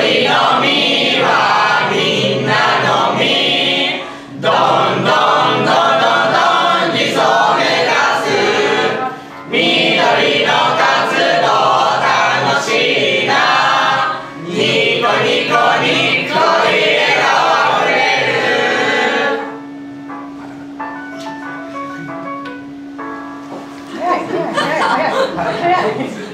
りの実はみんなのどんどんどんどんどんに染め出すりの活動のしいなニコニコにコ笑顔れるい。いいい。